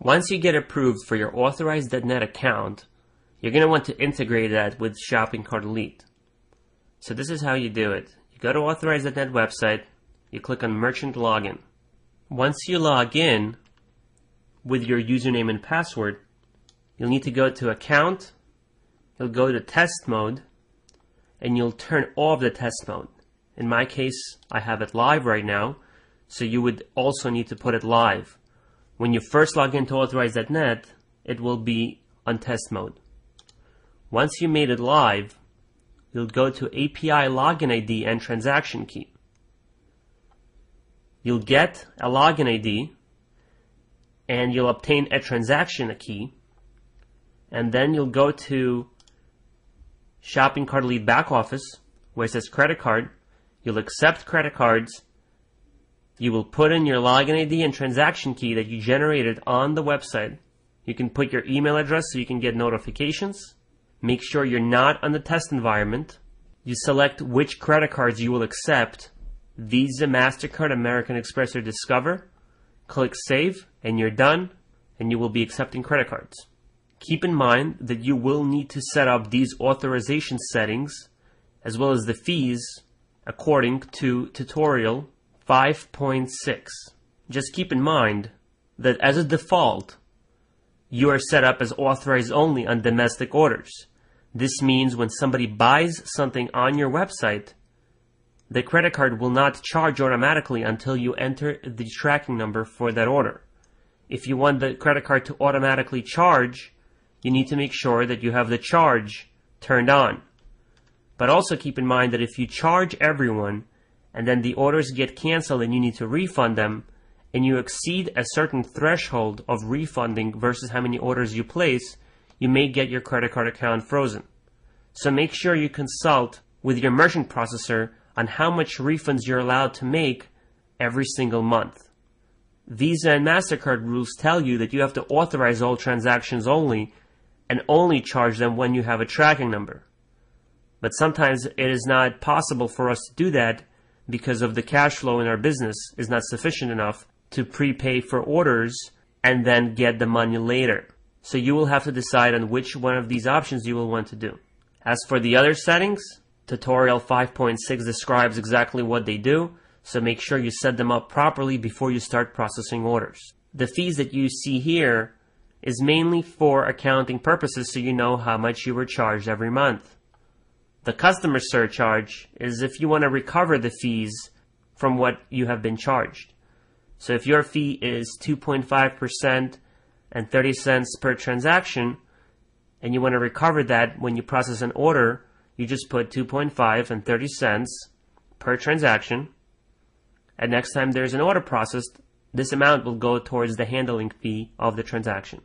Once you get approved for your Authorize.net account, you're going to want to integrate that with Shopping Cart Elite. So this is how you do it. You go to Authorize.net website, you click on Merchant Login. Once you log in with your username and password, you'll need to go to Account, you'll go to Test Mode, and you'll turn off the test mode. In my case, I have it live right now, so you would also need to put it live. When you first log into Authorize.net, it will be on test mode. Once you made it live, you'll go to API login ID and transaction key. You'll get a login ID and you'll obtain a transaction key and then you'll go to Shopping Cart Elite back office where it says credit card. You'll accept credit cards you will put in your login ID and transaction key that you generated on the website. You can put your email address so you can get notifications. Make sure you're not on the test environment. You select which credit cards you will accept. Visa, MasterCard, American Express, or Discover. Click Save, and you're done, and you will be accepting credit cards. Keep in mind that you will need to set up these authorization settings, as well as the fees, according to tutorial 5.6. Just keep in mind that as a default, you are set up as authorized only on domestic orders. This means when somebody buys something on your website, the credit card will not charge automatically until you enter the tracking number for that order. If you want the credit card to automatically charge, you need to make sure that you have the charge turned on. But also keep in mind that if you charge everyone, and then the orders get canceled and you need to refund them, and you exceed a certain threshold of refunding versus how many orders you place, you may get your credit card account frozen. So make sure you consult with your merchant processor on how much refunds you're allowed to make every single month. Visa and MasterCard rules tell you that you have to authorize all transactions only and only charge them when you have a tracking number. But sometimes it is not possible for us to do that because of the cash flow in our business is not sufficient enough to prepay for orders and then get the money later. So you will have to decide on which one of these options you will want to do. As for the other settings, tutorial 5.6 describes exactly what they do, so make sure you set them up properly before you start processing orders. The fees that you see here is mainly for accounting purposes so you know how much you were charged every month. The customer surcharge is if you want to recover the fees from what you have been charged. So if your fee is 2.5% and 30 cents per transaction, and you want to recover that when you process an order, you just put 2.5 and 30 cents per transaction. And next time there's an order processed, this amount will go towards the handling fee of the transaction.